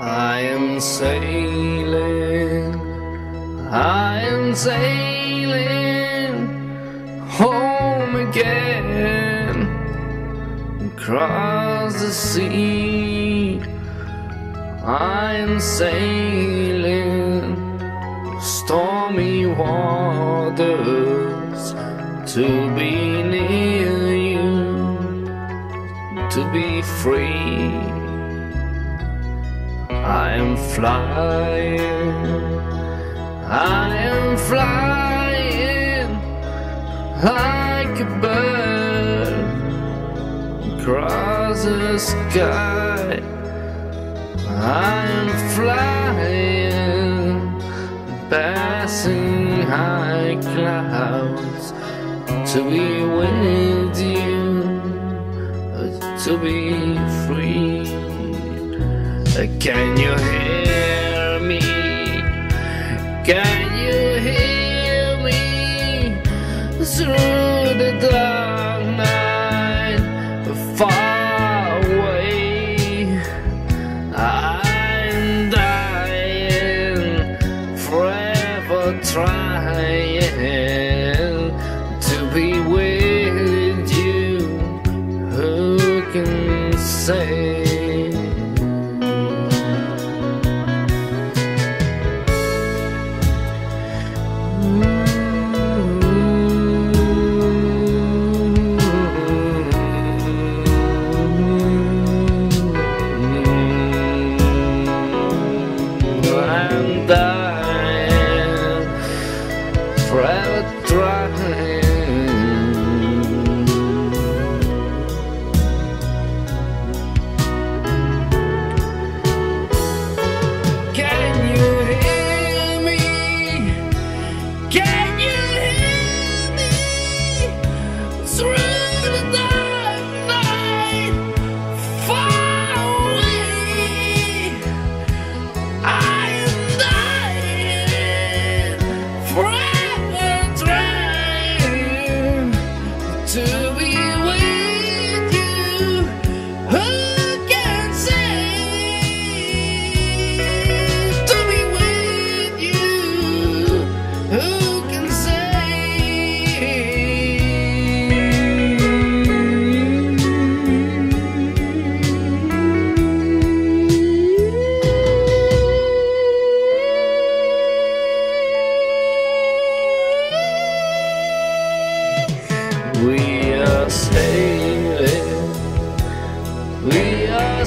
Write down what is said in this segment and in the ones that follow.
I am sailing, I am sailing home again across the sea. I am sailing stormy waters to be near you, to be free. I am flying, I am flying like a bird across the sky. I am flying, passing high clouds to be with you, to be free. Can you hear me? Can you hear me through forever trying.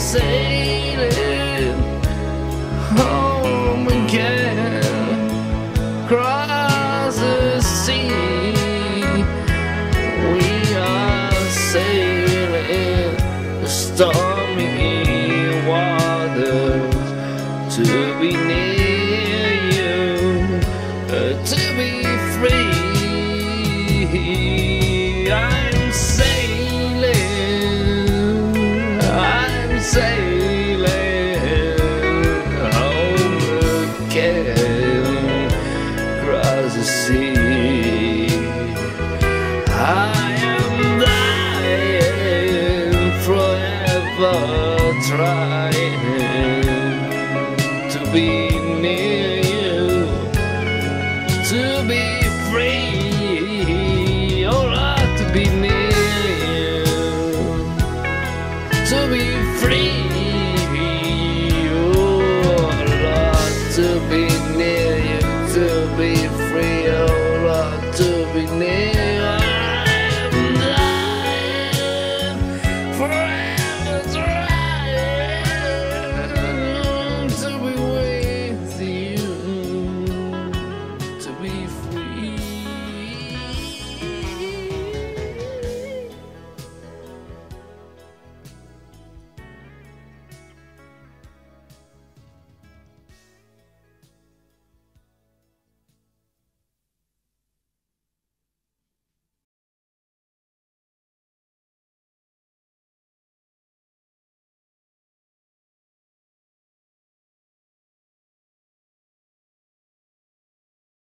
Sailing home again, across the sea. We are sailing. The stormy waters to be near the sea. I am dying forever trying to be